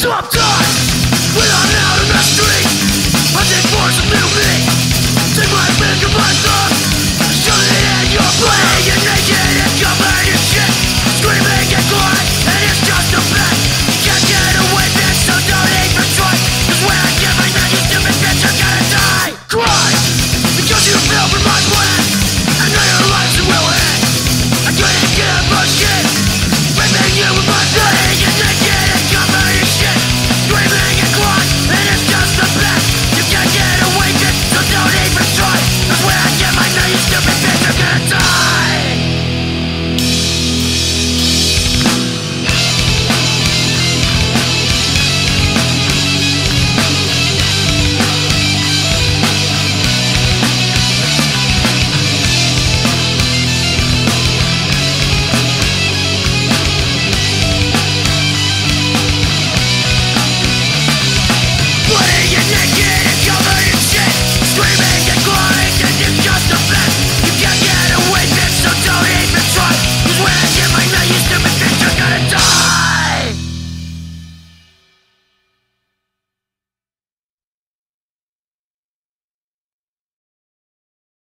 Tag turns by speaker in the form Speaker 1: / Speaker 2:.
Speaker 1: Sometimes when I'm out in the street